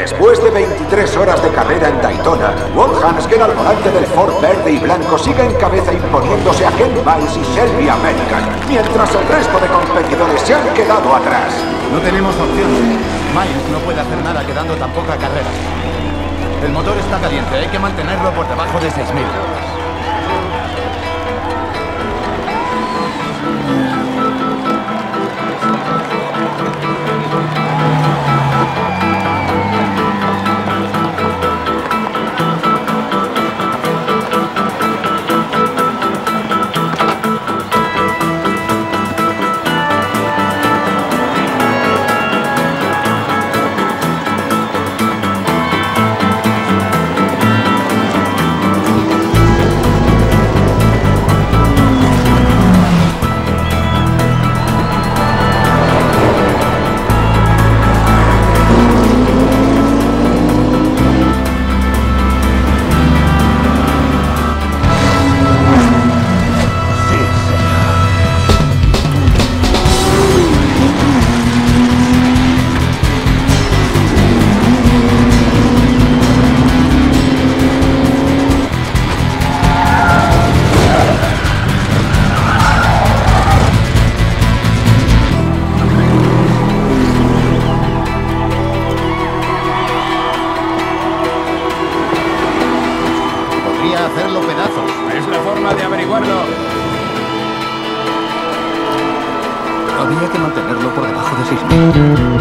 Después de 23 horas de carrera en Daytona, Walt Hansken al volante del Ford verde y blanco sigue en cabeza imponiéndose a Ken Miles y Shelby American, mientras el resto de competidores se han quedado atrás. No tenemos opción. Miles no puede hacer nada quedando tan poca carrera. El motor está caliente, hay que mantenerlo por debajo de 6.000. hacerlo pedazos. Es la forma de averiguarlo. Había que mantenerlo por debajo de 6.000. Cállate, Héctor.